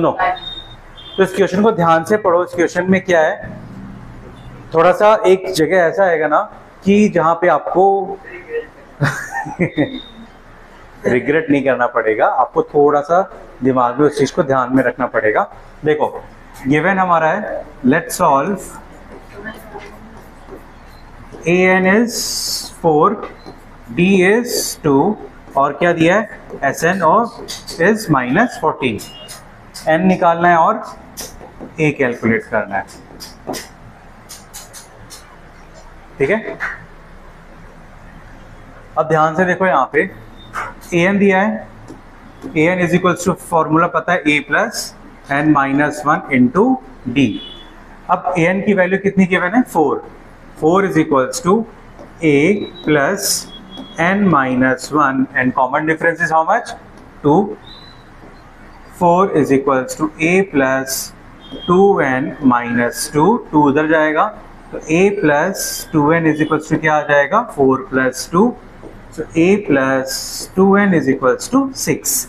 सुनो तो इस क्वेश्चन को ध्यान से पढ़ो। इस क्वेश्चन में क्या है? थोड़ा सा एक जगह ऐसा आएगा ना कि जहाँ पे आपको रिग्रेट नहीं करना पड़ेगा। आपको थोड़ा सा दिमाग में उस चीज़ को ध्यान में रखना पड़ेगा। देखो गिवन हमारा है। Let solve a n is four d is two और क्या दिया है? एस एन और इज़ माइनस फोर्टीन एन निकालना है और ए कैलकुलेट करना है। ठीक है? अब ध्यान से देखो यहाँ पे। ए एन दिया है। A n is equals to formula पता है a plus n minus one into d अब ए एन की वैल्यू कितनी गिवन है four four is equals to a plus n minus one and common difference is how much two four is equals to a plus two n minus two two उधर जाएगा तो a plus two n is equals to क्या आ जाएगा? Four plus two so a plus two n is equals to six.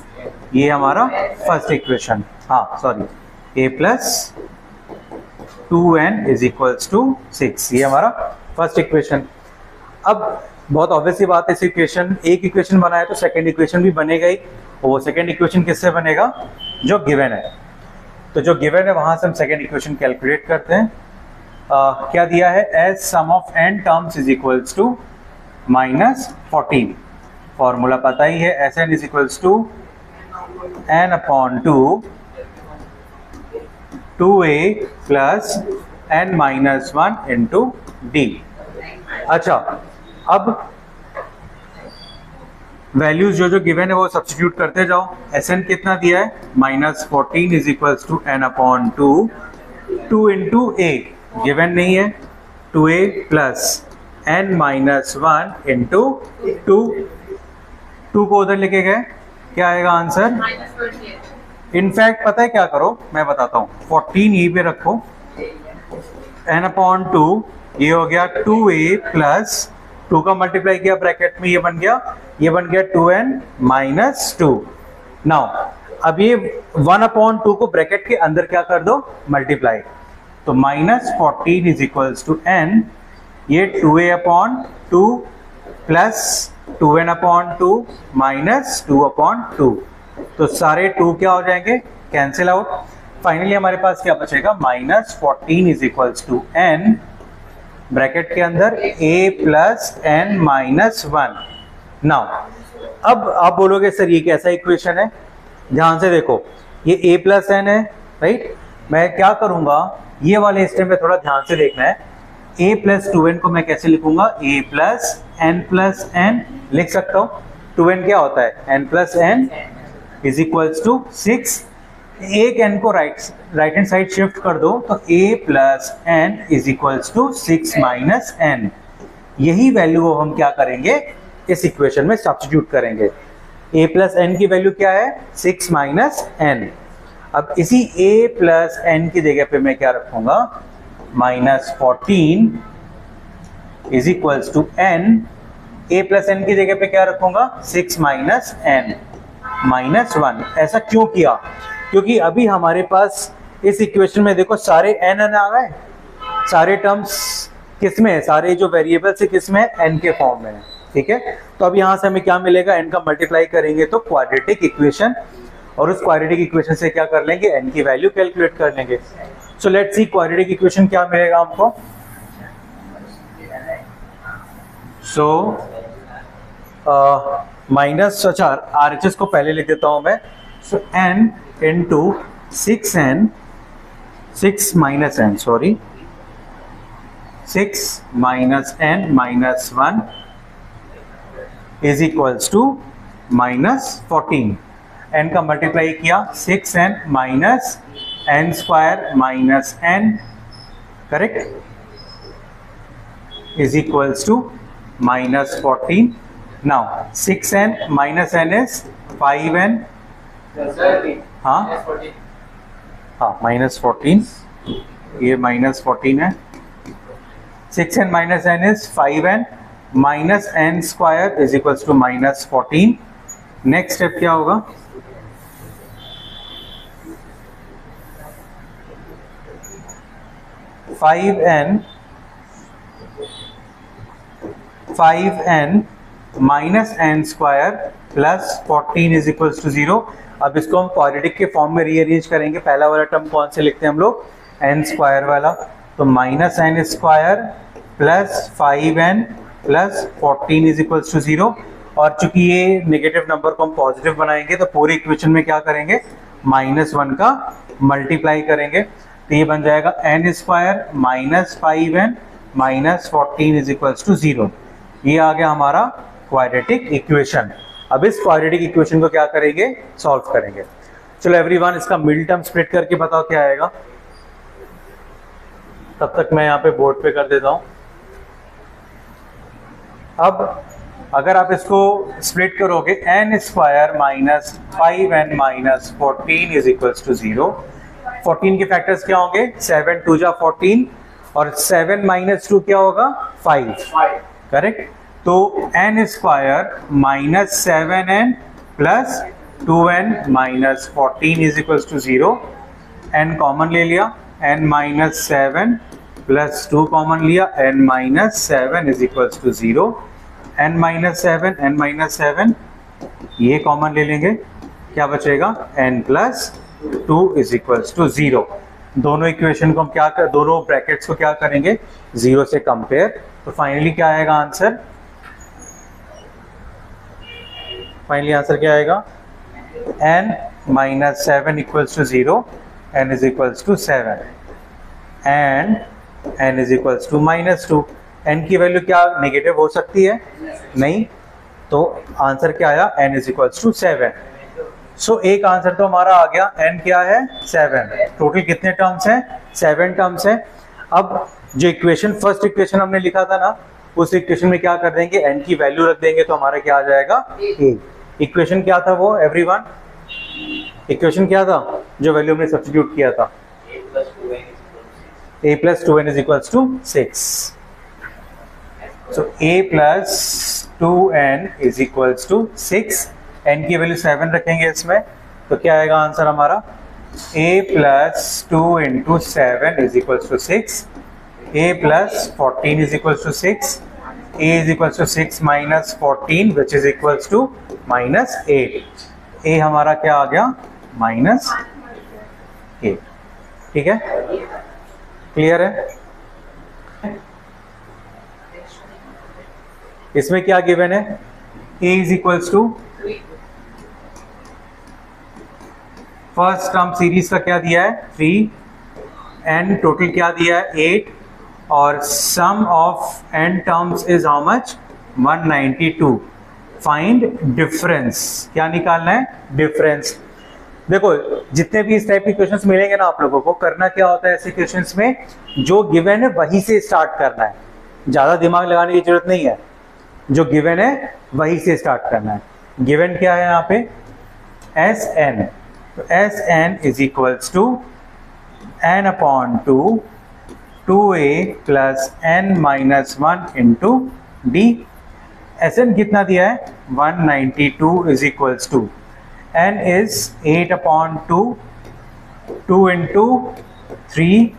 ये हमारा first equation. हाँ sorry a plus two n is equals to six. ये हमारा फ़र्स्ट इक्वेशन। अब बहुत ऑब्वियसली बात है, इस इक्वेशन, एक इक्वेशन बनाया तो सेकेंड इक्वेशन भी बनेगा ही। और वो सेकेंड इक्वेशन किससे बनेगा? जो गिवन है। तो जो गिवन है वहाँ से हम सेकेंड इक्वेशन कैलकुलेट करते हैं। uh, क्या दिया है? As sum of n terms is equals to minus fourteen formula पता ही है s n is equals to n upon two two a plus n minus one into d अच्छा अब वैल्यूज़ जो जो गिवन है वो सब्सटीट्यूट करते जाओ। एस एन कितना दिया है? Minus fourteen is equals to n upon two. Two into a given नहीं है। Two a plus n minus one into two two को उधर लेके गए। क्या आएगा आंसर? इनफैक्ट पता है क्या करो? मैं बताता हूँ। फोर्टीन ई पे रखो। एन अपॉन टू ये हो गया टू ए प्लस टू का मल्टीप्लाई किया ब्रैकेट में ये बन गया। ये बन गया two n minus two. Now, अब ये वन अपॉन टू को ब्रैकेट के अंदर क्या कर दो? मल्टीप्लाई। तो minus fourteen is equals to n. ये two a upon two plus two n upon two minus two upon two. तो सारे टू क्या हो जाएँगे? Cancel out. फाइनली हमारे पास क्या बचेगा? Minus fourteen is equals to n. Bracket के अंदर a plus n minus one. Now अब आप बोलोगे, सर, ये कैसा इक्वेशन है? ध्यान से देखो, ये a प्लस एन है राइट मैं क्या करूँगा? ये वाले स्टेप में थोड़ा ध्यान से देखना है। A प्लस टू एन को मैं कैसे लिखूँगा? A plus n plus n लिख सकता हूँ। टू एन क्या होता है? N plus n is equals to six एक एन को right right hand side shift कर दो तो a plus n is equals to six minus n यही वैल्यू हम क्या करेंगे? इस इक्वेशन में सब्सटीट्यूट करेंगे। A प्लस एन की वैल्यू क्या है? सिक्स माइनस एन अब इसी a प्लस एन की जगह पे मैं क्या रखूँगा? Minus fourteen is equals to n a plus n की जगह पे क्या रखूँगा? Six minus n minus one ऐसा क्यों किया? क्योंकि अभी हमारे पास इस इक्वेशन में देखो सारे एन एन आ गए। सारे टर्म्स किसमें है? सारे जो वेरिएबल से किसमें? एन के फॉर्म में है। ठीक है? तो अब यहाँ से हमें क्या मिलेगा? एन का मल्टीप्लाई करेंगे तो क्वाड्रेटिक इक्वेशन और उस क्वाड्रेटिक इक्वेशन से क्या कर लेंगे? एन की वैल्यू कैलकुलेट कर लेंगे। So let's see quadratic equation क्या मिलेगा हमको? सो माइनस अच्छा आर एच एस को पहले लिख देता हूँ मैं। So n into six n six minus n sorry six minus n minus one is equals to minus fourteen n का मल्टीप्लाई किया six n minus n square minus n correct is equals to minus 14 now 6n minus n is 5n हाँ हाँ minus fourteen ये minus fourteen है. Six n minus n is five n minus n square is equals to minus fourteen. Next step क्या होगा? Five n five n minus n square plus fourteen is equal to zero. अब इसको हम quadratic के form में rearrange करेंगे। पहला वाला टर्म कौन से लिखते हैं हम लोग? एन स्क्वायर वाला। तो minus n square plus five n plus fourteen is equal to zero. और चूँकि ये नेगेटिव नंबर को हम पॉजिटिव बनाएँगे तो पूरे इक्वेशन में क्या करेंगे? माइनस वन का मल्टीप्लाई करेंगे। तो ये बन जाएगा n square minus five n minus fourteen is equal to zero ये आ गया हमारा क्वाड्रेटिक इक्वेशन अब इस क्वाड्रेटिक इक्वेशन को क्या करेंगे? सॉल्व करेंगे। चलो एवरीवन इसका मिड टर्म स्प्लिट करके बताओ क्या आएगा। तब तक मैं यहाँ पे बोर्ड पे कर देता हूँ। अब अगर आप इसको स्प्लिट करोगे n square minus five n minus fourteen is equal to zero fourteen के फैक्टर्स क्या होंगे? सेवन टू जा फोर्टीन और सेवन माइनस टू क्या होगा? फाइव करेक्ट तो n square minus seven n plus two n minus fourteen is equal to zero n common ले लिया. N minus seven plus two common लिया. N minus seven is equal to zero n minus seven n minus seven ये common ले लेंगे। क्या बचेगा? N plus two is equal to zero दोनों equation को हम क्या कर, दोनों ब्रैकेट्स को क्या करेंगे? ज़ीरो से कंपेयर तो फाइनली क्या आएगा आंसर फाइनली आंसर क्या आएगा? N minus seven equals to zero n is equals to seven and n is equals to minus two n की वैल्यू क्या नेगेटिव हो सकती है? नहीं। तो आंसर क्या आया? N is equals to seven so एक आंसर तो हमारा आ गया। एन क्या है? सेवन टोटल कितने टर्म्स हैं? सेवन टर्म्स हैं। अब जो इक्वेशन फ़र्स्ट इक्वेशन हमने लिखा था ना, उस इक्वेशन में क्या कर देंगे? एन की वैल्यू रख देंगे तो हमारा क्या आ जाएगा? ए इक्वेशन क्या था वो एवरीवन इक्वेशन क्या था? जो वैल्यू हमने सब्सटीट्यूट किया था? A plus two n is equal to six so a plus two n is equal to six n की वैल्यू सेवन रखेंगे इसमें. तो क्या आएगा आंसर हमारा? A plus two into seven is equal to six a plus fourteen is equal to six a is equal to six minus fourteen which is equal to minus eight a हमारा क्या आ गया? Minus eight ठीक है? Clear है? इसमें क्या given है? A is equals to first term series का क्या दिया है? थ्री एन टोटल क्या दिया है? एट और sum of n terms is how much 192 find difference क्या निकालना है? डिफरेंस देखो, जितने भी इस टाइप के क्वेश्चंस मिलेंगे ना आप लोगों को, करना क्या होता है ऐसे क्वेश्चंस में? जो गिवन है वहीं से स्टार्ट करना है। ज़्यादा दिमाग लगाने की ज़रूरत नहीं है। जो गिवन है, वहीं से स्टार्ट करना है। गिवन क्या है यहाँ पे? एस एन तो S n is equals to n upon two two a plus n minus one into d S n कितना दिया है? 192 ninety two is equals to n is eight upon two two into three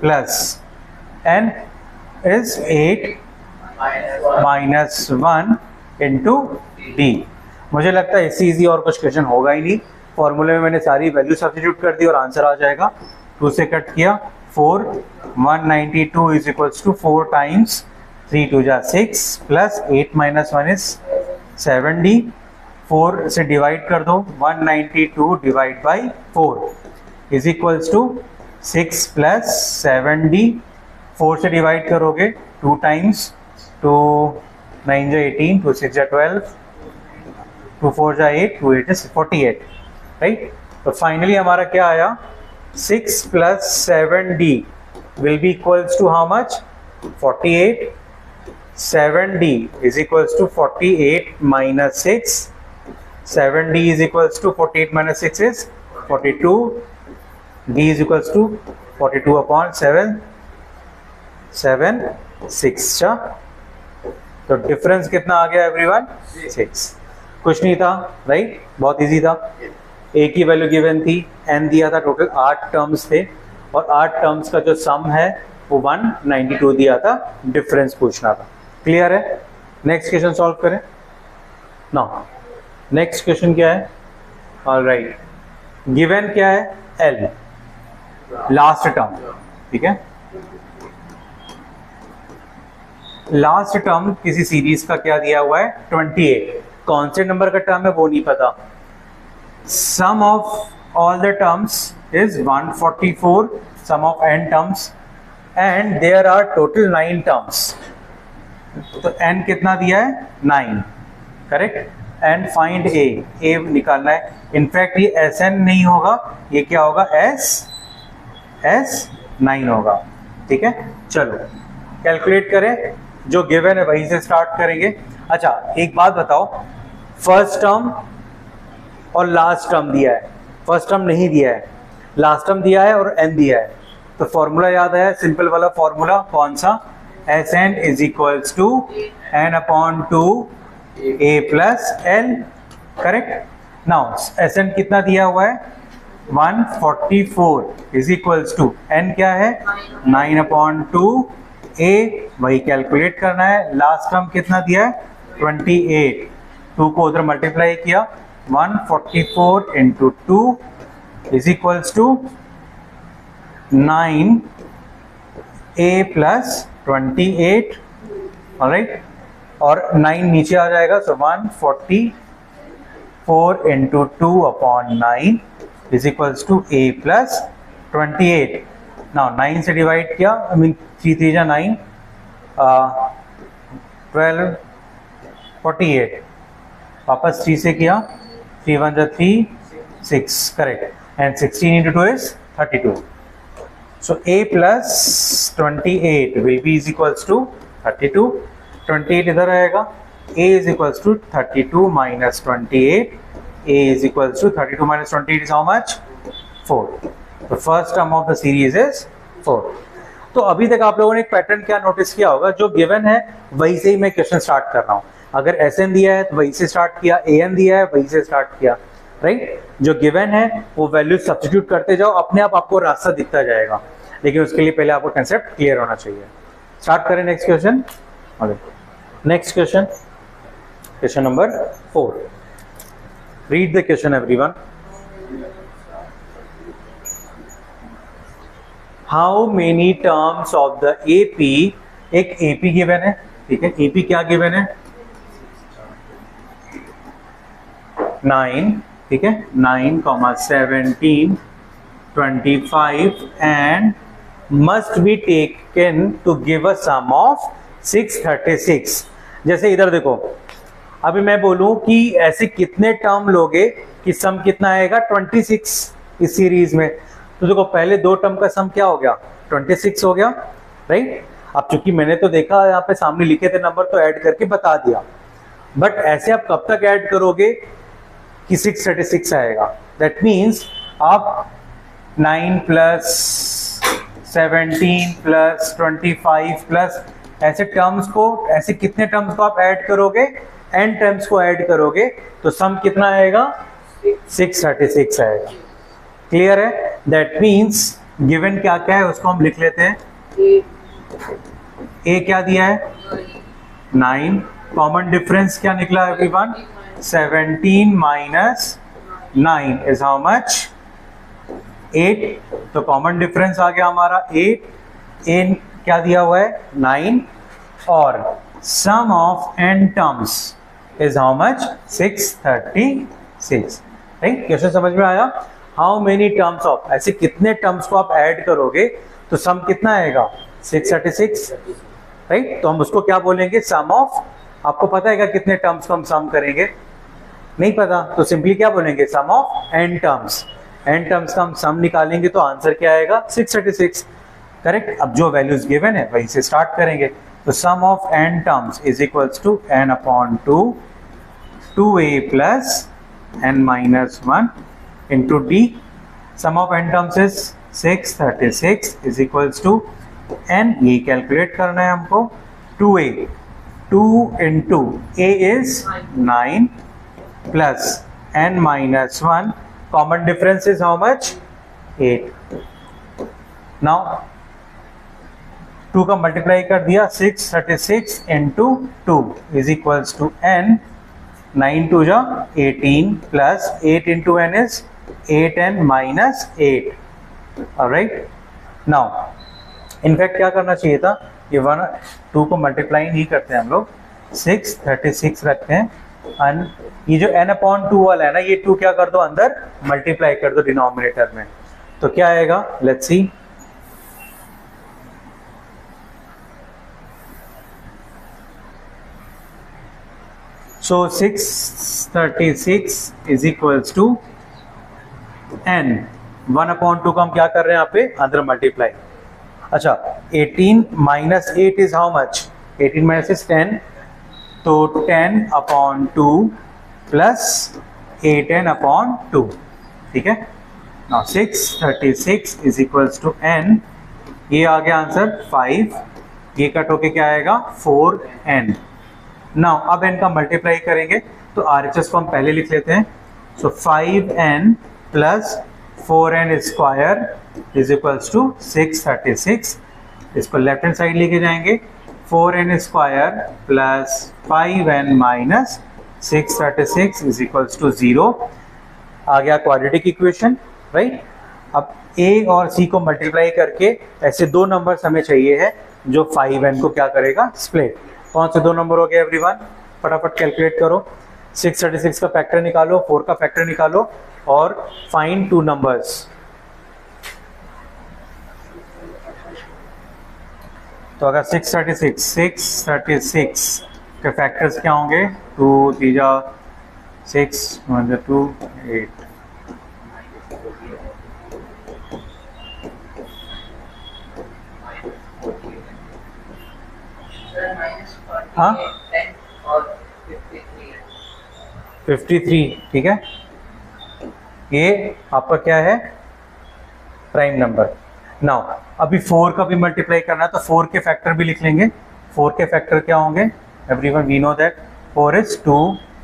plus n is eight minus one into d मुझे लगता है इससे easy और कुछ question होगा ही नहीं। फॉर्मूले में मैंने सारी वैल्यू सब्सिट्यूट कर दी और आंसर आ जाएगा। टू से कट किया। Four one ninety two is equals to four times three two जा six plus eight minus one is seven d four से डिवाइड कर दो। One ninety two divide by four is equals to six plus seven d four से divide करोगे। Two times nine जा eighteen, two six जा twelve, two four जा eight, two eight is forty eight right तो finally हमारा क्या आया? Six plus seven d will be equals to how much forty eight. Seven d is equals to forty eight minus six. Seven d is equals to forty eight minus six is forty two. D is equals to forty two upon seven. Seven, six तो difference कितना आ गया everyone six कुछ नहीं था right बहुत easy था। ए की वैल्यू गिवन थी एन दिया था टोटल आठ टर्म्स थे और आठ टर्म्स का जो सम है वो 192 दिया था डिफरेंस पूछना था। क्लियर है? नेक्स्ट क्वेश्चन सॉल्व करें। ना नेक्स्ट क्वेश्चन क्या है? ऑल राइट गिवन क्या है? एल लास्ट टर्म ठीक है? लास्ट टर्म किसी सीरीज़ का क्या दिया हुआ है? 28 कौन से नंबर का टर्म है, वो नहीं पता। Sum of all the terms is 144 sum of n terms and there are total nine terms तो n कितना दिया है? Nine correct and find a a निकालना है। इनफैक्ट ये एस एन नहीं होगा। ये क्या होगा? एस एस नाइन होगा। ठीक है? चलो। कैलकुलेट करें। जो गिवन है, वहीं से स्टार्ट करेंगे। अच्छा एक बात बताओ। फ़र्स्ट टर्म और लास्ट टर्म दिया है। फ़र्स्ट टर्म नहीं दिया है। लास्ट टर्म दिया है और एन दिया है। तो फॉर्मूला याद है सिंपल वाला फॉर्मूला कौन सा? S n is equals to n upon two a plus l correct now S n कितना दिया हुआ है? 144 इज़ इक्वल्स टू एन क्या है? 9 अपॉन टू ए वही कैलकुलेट करना है। लास्ट टर्म कितना दिया है? 28 टू को उधर मल्टीप्लाई किया। 144 forty four into two is equals to nine a plus twenty eight right और नाइन नीचे आ जाएगा। So one forty four into two upon nine is equals to a plus twenty eight now nine से divide किया I mean three three जा nine twelve forty eight वापस three से किया थ्री वन जा three six correct and sixteen into two is thirty two so, a plus 28 will be is equals to 32 28 इधर आएगा, a is equals to 32 minus 28 a to equals to 32 minus 28 is how much? 4 the first term of the series is 4 तो अभी तक आप लोगों ने एक pattern क्या नोटिस किया होगा? जो गिवन है, वही से ही मैं क्वेश्चन स्टार्ट कर रहा हूँ। अगर एस एन दिया है तो वही से स्टार्ट किया। ए एन दिया है, वही से स्टार्ट किया। राइट जो गिवन है, वो वैल्यू सब्सटीट्यूट करते जाओ। अपने आप आपको रास्ता दिखता जाएगा। लेकिन उसके लिए पहले आपको कंसेप्ट क्लियर होना चाहिए। स्टार्ट करें next question next question question number four read the question everyone how many terms of the AP एक एपी गिवन है, ठीक है? एपी क्या गिवन है? नाइन ठीक है? Nine comma seventeen twenty five and must be take taken to give a sum of six thirty six जैसे इधर देखो, अभी मैं बोलूँ कि ऐसे कितने टर्म लोगे कि सम कितना आएगा? ट्वेंटी सिक्स इस सीरीज़ में। तो देखो, पहले दो टर्म का सम क्या हो गया? ट्वेंटी सिक्स हो गया राइट अब चूँकि मैंने तो देखा, यहाँ पे सामने लिखे थे नंबर तो ऐड करके बता दिया। बट ऐसे आप कब तक ऐड करोगे कि सिक्स थर्टी सिक्स आएगा? दैट मीन्स आप nine plus seventeen plus twenty five plus ऐसे टर्म्स को, ऐसे कितने टर्म्स को आप ऐड करोगे? एन टर्म्स को ऐड करोगे तो सम कितना आएगा? सिक्स थर्टी सिक्स आएगा। क्लियर है? दैट मीन्स गिवन क्या क्या है, उसको हम लिख लेते हैं। ए क्या दिया है? नाइन कॉमन डिफरेंस क्या निकला everyone seventeen minus nine is how much eight तो कॉमन डिफरेंस आ गया हमारा एट एन क्या दिया हुआ है? नाइन और sum of n terms is how much six thirty six right question समझ में आया? हाउ मेनी टर्म्स ऑफ़ ऐसे कितने टर्म्स को आप ऐड करोगे तो सम कितना आएगा? सिक्स थर्टी सिक्स राइट तो हम उसको क्या बोलेंगे? सम ऑफ़ आपको पता है कितने टर्म्स को हम सम करेंगे? नहीं पता तो सिंपली क्या बोलेंगे? Sum of n terms n terms का हम सम निकालेंगे तो आंसर क्या आएगा? 636 करेक्ट अब जो वैल्यूज़ गिवन है, वहीं से स्टार्ट करेंगे. तो sum of n terms is equals to n upon two two a plus n minus one into D. Sum of n terms is 636 is equals to n. ये calculate करना है हमको 2a. 2 into a is 9 plus n minus 1. Common difference is how much? 8. Now 2 का multiply कर दिया 636 into 2 is equals to n 9 to जा 18 plus 8 into n is eight n minus eight right now in fact क्या करना चाहिए था? ये one two को मल्टीप्लाई नहीं करते हम लोग। सिक्स थर्टी सिक्स रखते हैं। एंड ये जो एन अपॉन टू वाला है ना, ये टू क्या कर दो अंदर? मल्टीप्लाई कर दो डिनोमिनेटर में। तो क्या आएगा? Let's see so six thirty six is equals to n 1 upon two का हम क्या कर रहे हैं यहाँ पे? अंदर मल्टीप्लाई अच्छा 18 minus eight is how much 18 minus is 10 तो 10 upon two plus eight n upon two ठीक है? ना six thirty six is equals to n ये आ गया आंसर फाइव ये कट होके क्या आएगा? फोर एन नाउ अब एन का मल्टीप्लाई करेंगे तो आर एच एस को हम पहले लिख लेते हैं. So five n plus four n square is equals to six thirty six इसको लेफ़्ट हैंड साइड लेके जाएँगे। Four n square plus five n minus six thirty six is equals to zero आ गया क्वाड्रेटिक इक्वेशन राइट अब ए और सी को multiply करके ऐसे दो नंबर हमें चाहिए है, जो फाइव एन को क्या करेगा? स्प्लिट कौन से दो नंबर हो गए एवरीवन फटाफट कैलकुलेट करो। सिक्स थर्टी सिक्स का फैक्टर निकालो फोर का फैक्टर निकालो। और फाइन टू नंबर्स तो अगर six thirty six six thirty six के फैक्टर्स क्या होंगे? टू तीजा सिक्स टू एट हाँ? फिफ्टी थ्री ठीक है? ये आपका क्या है? प्राइम नंबर नाउ अभी फोर का भी मल्टीप्लाई करना है तो फोर के फैक्टर भी लिख लेंगे। फोर के फैक्टर क्या होंगे? Everyone we know that four is two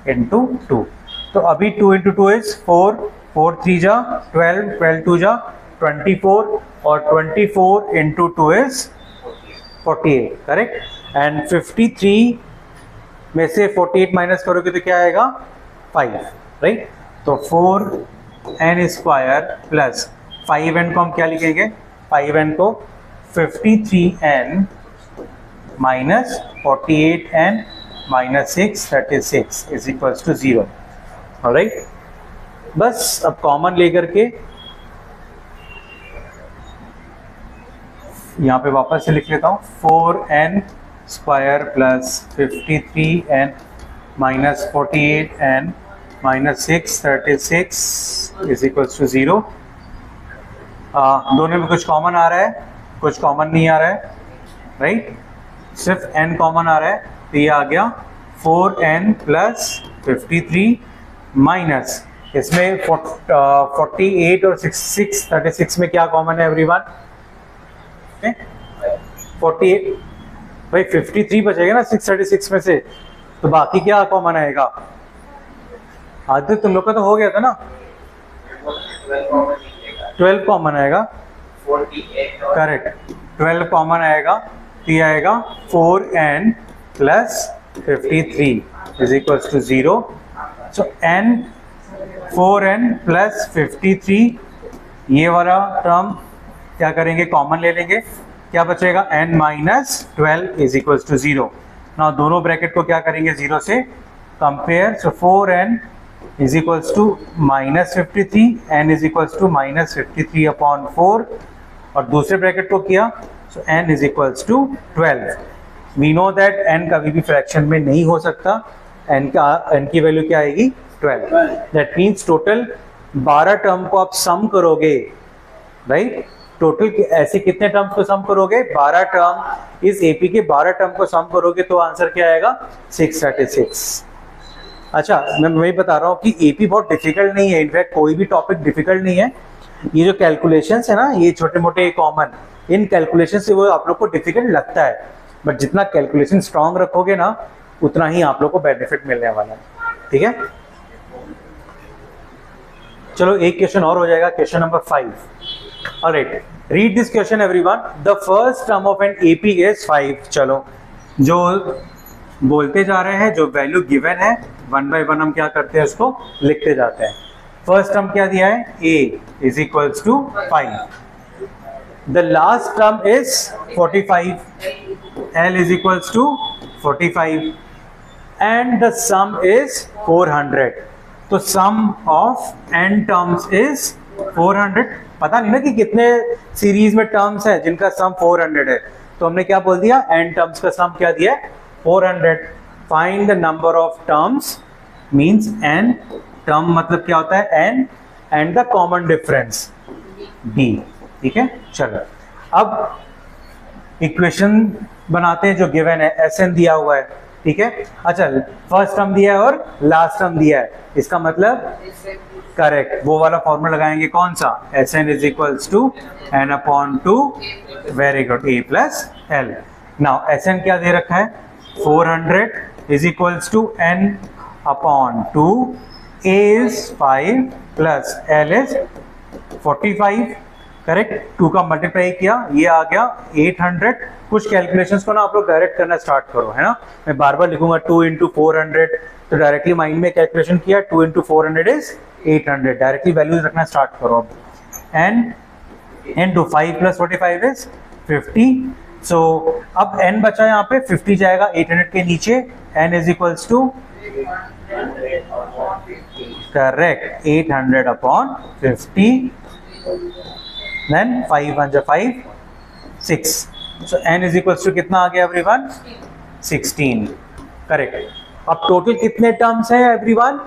into two तो अभी two into two is four four three जा ट्वेल्व ट्वेल्व टू जा ट्वेंटी फोर और twenty four into two is forty eight correct and 53 में से 48 minus करोगे तो क्या आएगा? फाइव राइट तो 4 n square plus five n को हम क्या लिखेंगे? फाइव एन को 53 n minus forty eight n minus six thirty six is equals to zero right बस अब कॉमन लेकर के यहाँ पे वापस से लिख लेता हूँ। Four n square plus fifty three n minus forty eight n minus six thirty six is equals to zero दोनों में कुछ कॉमन आ रहा है, कुछ कॉमन नहीं आ रहा है राइट सिर्फ़ एन कॉमन आ रहा है तो ये आ गया four n plus fifty three minus इसमें फोर्टी एट और सिक्स सिक्स थर्टी सिक्स में क्या कॉमन है एवरी वन फोर्टी एट भाई 53 बचेगा ना 636 में से तो बाकी क्या कॉमन आएगा? आदित्य तुम लोग का तो हो गया था ना? 12 कॉमन आएगा। करेक्ट 12 कॉमन आएगा तो ये आएगा, four n plus 53 is equals to zero so n 4n plus 53 ये वाला टर्म क्या करेंगे? कॉमन ले लेंगे। क्या बचेगा? N minus twelve is equal to zero ना दोनों ब्रैकेट को क्या करेंगे? ज़ीरो से compare so four n is equals to minus fifty three n is equals to minus fifty three upon four और दूसरे ब्रैकेट को किया so n is equals to twelve we know that n कभी भी फ्रैक्शन में नहीं हो सकता। एन का एन की वैल्यू क्या आएगी? ट्वेल्व दैट मीन्स टोटल बारह टर्म को आप सम करोगे राइट right? टोटल ऐसे कितने टर्म्स को सम करोगे? 12 टर्म इस एपी के 12 टर्म को सम करोगे तो आंसर क्या आएगा? 636 अच्छा मैं वही बता रहा हूँ कि एपी बहुत डिफ़िकल्ट नहीं है इनफैक्ट कोई भी टॉपिक डिफ़िकल्ट नहीं है। ये जो कैलकुलेशंस है ना, ये छोटे मोटे कॉमन इन कैलकुलेशन से वो आप लोग को डिफ़िकल्ट लगता है। बट जितना कैलकुलेशन स्ट्रांग रखोगे ना, उतना ही आप लोग को बेनिफिट मिलने वाला है। ठीक है? चलो, एक क्वेश्चन और हो जाएगा question number five All read this question everyone. The first term of an AP is five. चलो, जो बोलते जा रहे हैं, जो वैल्यू गिवन है वन बाय वन हम क्या करते हैं उसको? लिखते जाते हैं। फ़र्स्ट टर्म क्या दिया है? A is equals to five the last term is 45 l is equals to 45 and the sum is 400 तो sum of n terms is 400 पता नहीं ना कि कितने सीरीज़ में टर्म्स है जिनका सम 400 है। तो हमने क्या बोल दिया? N टर्म्स का सम क्या दिया? है 400 find the number of terms means n term मतलब क्या होता है? N and the common difference d ठीक है? चलो। अब इक्वेशन बनाते हैं जो गिवन है। एस एन दिया हुआ है। ठीक है? अच्छा फ़र्स्ट टर्म दिया है और लास्ट टर्म दिया है। इसका मतलब करेक्ट वो वाला फॉर्मूला लगाएँगे कौन सा? S n is equals to n upon two very good a plus l now s n क्या दे रखा है? 400 is equals to n upon two a is five plus l is 45 correct two का multiply किया, ये आ गया 800 कुछ कैलकुलेशंस को ना आप लोग डायरेक्ट करना स्टार्ट करो, है ना? मैं बार बार लिखूँगा टू इंटू फोर तो डायरेक्टली माइंड में कैलकुलेशन किया two into four is eight hundred directly values रखना स्टार्ट करो अब। N n two five plus forty five is fifty so so, अब एन बचा यहाँ पे फिफ्टी जाएगा एट हंड्रेड के नीचे n is equals to correct eight hundred upon fifty then 5 1 जा 5 6 so n is equals to कितना आ गया एवरी वन सिक्सटीन करेक्ट अब टोटल कितने टर्म्स हैं एवरीवन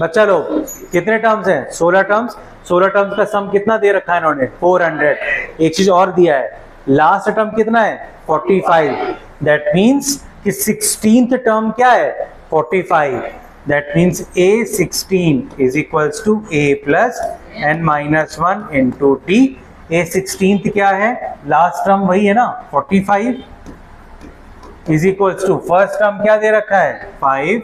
बच्चा लोग कितने टर्म्स हैं? 16 टर्म्स 16 टर्म्स का सम कितना दे रखा है इन्होंने? 400 एक चीज़ और दिया है। लास्ट टर्म कितना है? 45 दैट मींस कि 16th टर्म क्या है? 45 that means a16 is equals to a plus n minus 1 into t a16 क्या है? लास्ट टर्म वही है ना? 45 is equals to first term क्या दे रखा है? 5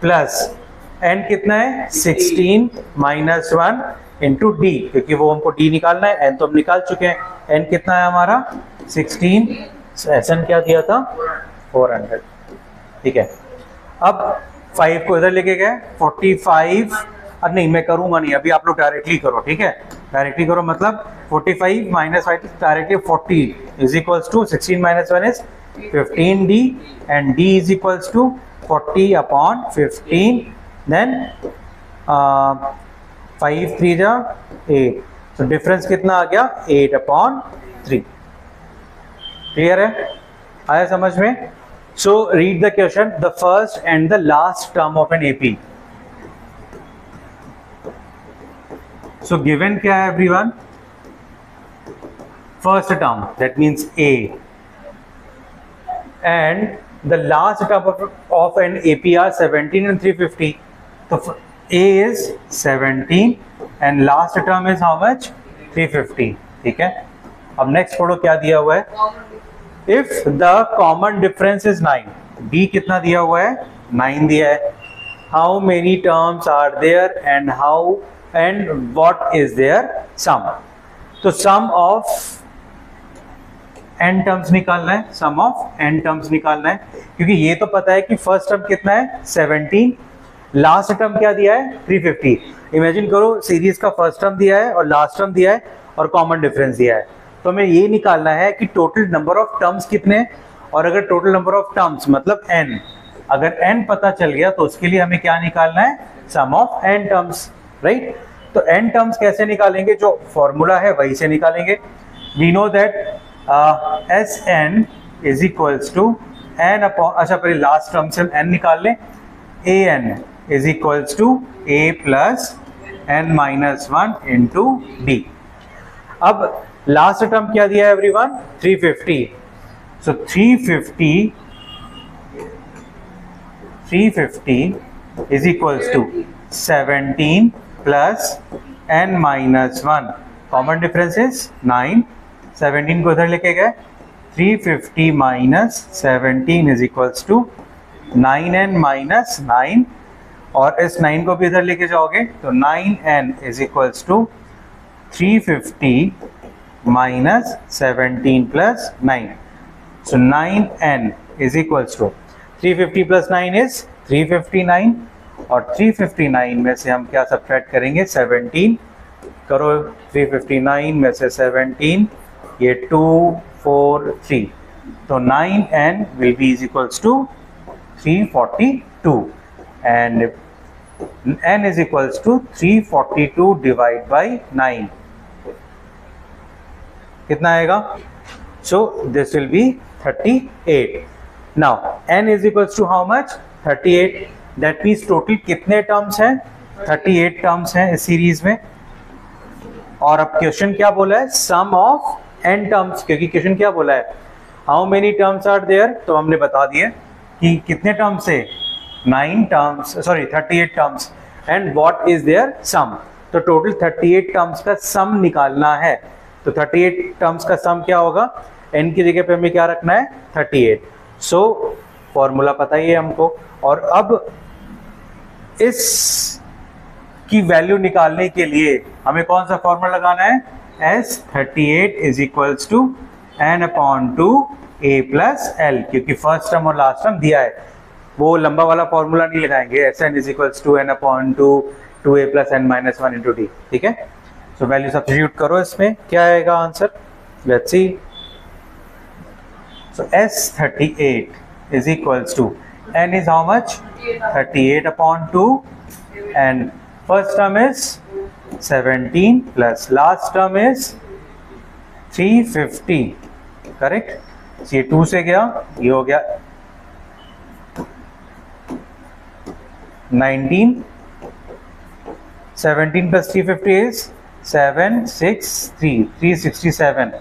प्लस एन कितना है? 16 माइनस वन इंटू डी क्योंकि वो हमको डी निकालना है एन तो हम निकाल चुके हैं। एन कितना है हमारा? 16 एस एन क्या दिया था? 400 ठीक है। अब फाइव को इधर लेके गए फोर्टी फाइव अब नहीं, मैं करूँगा नहीं, अभी आप लोग डायरेक्टली करो, ठीक है? डायरेक्टली करो मतलब forty five minus five directly forty is equals to sixteen minus one is fifteen d and d is equals to forty upon fifteen then five three जा एट तो डिफरेंस कितना आ गया? एट अपॉन थ्री क्लियर है? आया समझ में? So read the question the first and the last term of an AP so given क्या है everyone first term that means a and the last term of an AP are seventeen and three fifty तो A is 17 and last term is how much? 350. ठीक है? अब next पढ़ो क्या दिया हुआ है? If the common difference is nine d कितना दिया हुआ है? नाइन दिया है। How many terms are there and how and what is their sum तो सम ऑफ़ एन टर्म्स निकालना है। सम ऑफ़ एन टर्म्स निकालना है। क्योंकि ये तो पता है कि फ़र्स्ट टर्म कितना है? 17 लास्ट टर्म क्या दिया है? 350 इमेजिन करो सीरीज़ का फ़र्स्ट टर्म दिया है और लास्ट टर्म दिया है और कॉमन डिफरेंस दिया है। तो हमें ये निकालना है कि टोटल नंबर ऑफ़ टर्म्स कितने और अगर टोटल नंबर ऑफ़ टर्म्स मतलब एन अगर एन पता चल गया तो उसके लिए हमें क्या निकालना है? Sum of n terms right तो एन टर्म्स कैसे निकालेंगे? जो फॉर्मूला है वही से निकालेंगे। We know that s n is equals to n upon अच्छा पहले लास्ट टर्म से हम एन निकाल लें। A n is equals to a plus n minus one into d अब लास्ट टर्म क्या दिया है everyone 350 so 350 350 is equals to 17 plus n minus 1 common difference is 9 17 को इधर लेके गए। 350 minus 17 is equals to 9n minus 9 और इस नाइन को भी इधर लेके जाओगे तो nine n is equals to three fifty minus seventeen plus nine so nine n is equal to three fifty plus nine is three और 359 में से हम क्या सब्ट्रैक्ट करेंगे? 17 करो 359 में से 17 ये 2 4 3 तो nine n will be is equals to 342 and n is equals to 342 divided by 9 कितना आएगा? So this will be 38 now n is equals to how much? 38 that means total कितने टर्म्स हैं? 38 टर्म्स हैं इस सीरीज़ में। और अब question क्या बोला है? सम ऑफ़ एन टर्म्स क्योंकि क्वेश्चन क्या बोला है? How many terms are there तो हमने बता दिए कि कितने टर्म्स है? Nine terms sorry 38 terms and what is their sum तो टोटल 38 टर्म्स का सम निकालना है। तो 38 टर्म्स का सम क्या होगा? एन की जगह पे हमें क्या रखना है? 38 सो फॉर्मूला पता ही है हमको। और अब इस की वैल्यू निकालने के लिए हमें कौन सा फॉर्मूला लगाना है? S thirty eight is equals to n upon two a plus l क्योंकि फ़र्स्ट टर्म और लास्ट टर्म दिया है। वो लंबा वाला फॉर्मूला नहीं लगाएँगे। S n is equals to n upon two two a plus n minus one into d ठीक है? सो वैल्यू सब्सिट्यूट करो इसमें। क्या आएगा answer let's see so s38 is equals to n is how much? 38 upon 2 and first term is 17 plus last term is 350 correct ये two से गया, ये हो गया 19 17 plus 350 is 763 367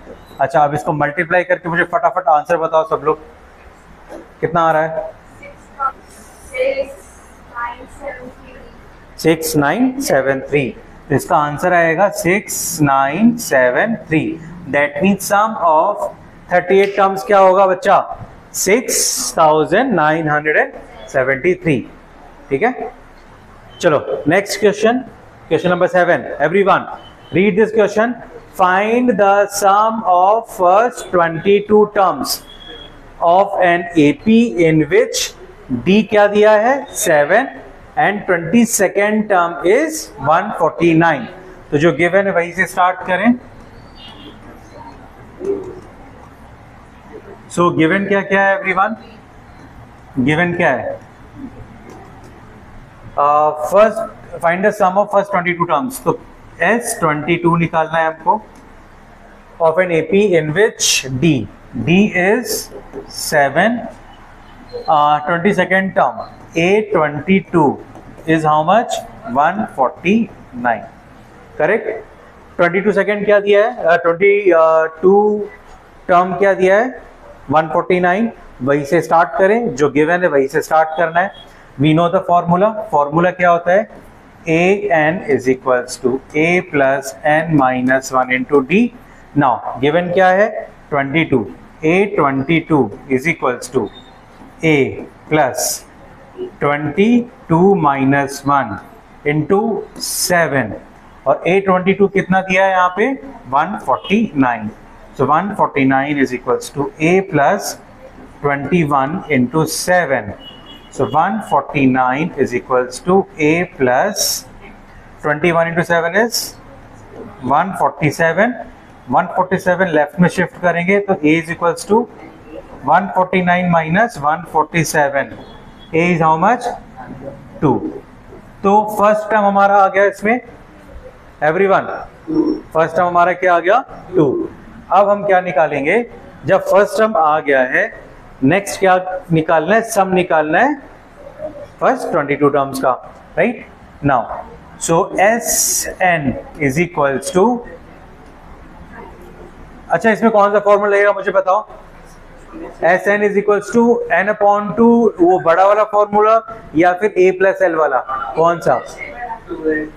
अच्छा अब इसको मल्टीप्लाई करके मुझे फटाफट आंसर बताओ सब लोग। कितना आ रहा है? Six nine seven three. तो इसका आंसर आएगा six nine seven three. That mean sum of thirty eight terms क्या होगा बच्चा? Six thousand nine hundred and seventy three. ठीक है? चलो next question question number seven everyone read this question find the sum of first 22 terms of an AP in which D क्या दिया है? Seven and twenty second term is one forty nine तो जो given है वहीं से start करें। So so, given क्या क्या है एवरीवन गिवन क्या है? First find the sum of first 22 terms तो एस ट्वेंटी टू निकालना है हमको. Of an AP in which d d is seven twenty second term a twenty two is how much one forty nine correct twenty two second क्या दिया है? Twenty two term क्या दिया है? One forty nine वही से start करें. जो गिवन है वही से स्टार्ट करना है. We know the formula formula क्या होता है? A n is equals to a plus n minus one into d now given क्या है? 22 two a twenty two is equal to a plus twenty two minus one into seven और a twenty two कितना दिया है यहाँ पे? One forty nine so one forty nine is equal to a plus twenty one into seven So 149 is equals to A plus 21 into 7 is 147. 147 left में shift करेंगे तो A is equals to 149 minus 147. A is how much? 2. तो first term हमारा आ गया इसमें everyone first term हमारा क्या आ गया टू अब हम क्या निकालेंगे जब फ़र्स्ट टर्म आ गया है नेक्स्ट क्या निकालना है? सम निकालना है। फ़र्स्ट 22 टर्म्स का right now so s n is equals to अच्छा इसमें कौन सा फॉर्मूला लगेगा मुझे बताओ? S n is equals to n upon two वो बड़ा वाला फॉर्मूला या फिर ए प्लस एल वाला? कौन सा?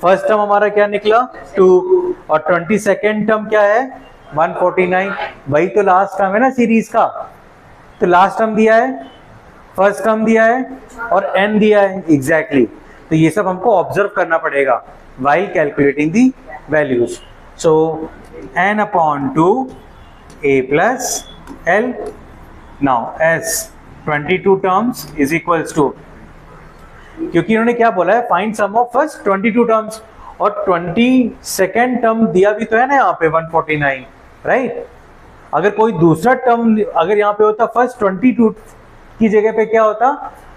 फ़र्स्ट टर्म हमारा क्या निकला? टू और ट्वेंटी सेकेंड टर्म क्या है? 149 वही तो लास्ट टर्म है ना सीरीज़ का। तो लास्ट टर्म दिया है फ़र्स्ट टर्म दिया है और एन दिया है एग्जैक्टली exactly. तो ये सब हमको ऑब्ज़र्व करना पड़ेगा why calculating the values so n upon two a plus l now s 22 terms is equals to क्योंकि इन्होंने क्या बोला है? Find sum of first 22 terms और 20 सेकेंड टर्म दिया भी तो है ना यहाँ पे 149 राइट अगर कोई दूसरा टर्म अगर यहाँ पे होता फ़र्स्ट 22 की जगह पे क्या होता?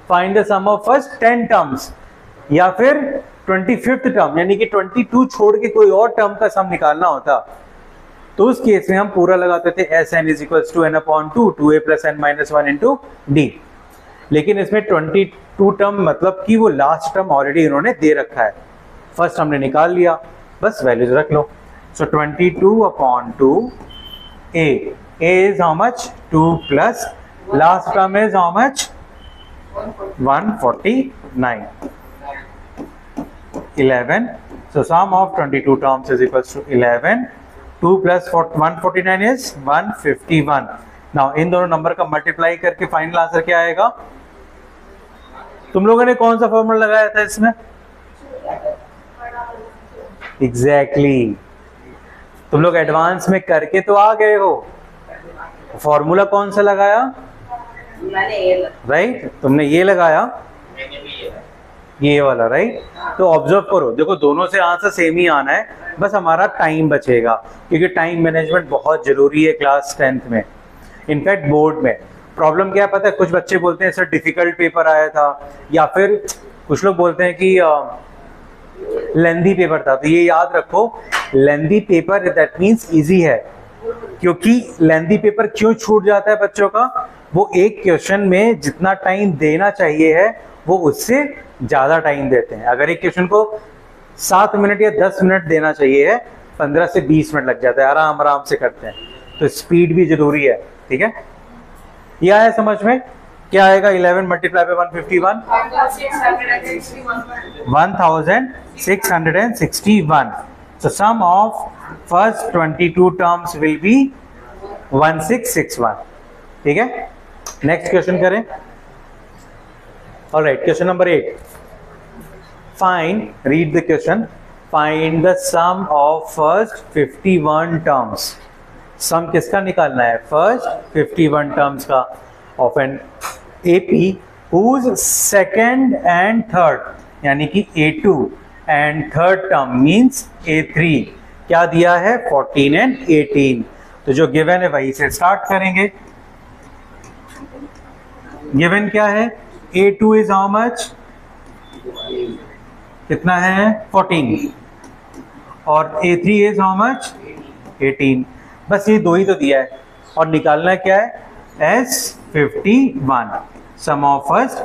Find the sum of first 10 terms या फिर ट्वेंटी फिफ्थ टर्म यानी कि 22 छोड़ के कोई और टर्म का सम निकालना होता। तो उस केस में हम पूरा लगाते थे s n is equal to n upon two two a plus n minus one into d लेकिन इसमें 22 टर्म मतलब कि वो लास्ट टर्म ऑलरेडी इन्होंने दे रखा है। फ़र्स्ट हमने निकाल लिया, बस वैल्यूज़ रख लो। So twenty two upon two a a is how much two plus last term is how much 149 11 so, sum of 22 terms is equals to 11 2 plus 149 is 151 now इन दोनों नंबर का मल्टीप्लाई करके final answer क्या आएगा? तुम लोगों ने कौन सा फॉर्मूला लगाया था इसमें? Exactly exactly. तुम लोग एडवांस में करके तो आ गए हो। फॉर्मूला कौन सा लगाया? Right right? तुमने ये लगाया। ये वाला राइट तो ऑब्ज़र्व करो। देखो दोनों से आंसर सेम ही आना है। बस हमारा टाइम बचेगा क्योंकि टाइम मैनेजमेंट बहुत ज़रूरी है क्लास टेंथ में। इनफैक्ट बोर्ड में। प्रॉब्लम क्या पता है? कुछ बच्चे बोलते हैं सर डिफ़िकल्ट पेपर आया था। या फिर कुछ लोग बोलते हैं कि लेंदी पेपर था। तो ये याद रखो lengthy paper that means easy है। क्योंकि लेंदी पेपर क्यों छूट जाता है बच्चों का? वो एक क्वेश्चन में जितना टाइम देना चाहिए है, वो उससे ज़्यादा टाइम देते हैं। अगर एक क्वेश्चन को सात मिनट या दस मिनट देना चाहिए है, पंद्रह से बीस मिनट लग जाता है। आराम आराम से करते हैं। तो स्पीड भी ज़रूरी है, ठीक है? यह आया समझ में? क्या आएगा? 11 multiply by one fifty one? One thousand six hundred and sixty one. तो sum of first twenty two terms will be one six six one ठीक है? नेक्स्ट क्वेश्चन करें। Right question number eight fine read the question find the sum of first fifty one terms sum किसका निकालना है? First fifty one terms का. Of and an AP whose second and third यानी कि a two and third term means a three क्या दिया है? 14 and 18 तो जो गिवन है वही से स्टार्ट करेंगे। गिवन क्या है? A two is how much कितना है? 14 और a three is how much 18 बस ये दो ही तो दिया है। और निकालना क्या है? S fifty one sum of first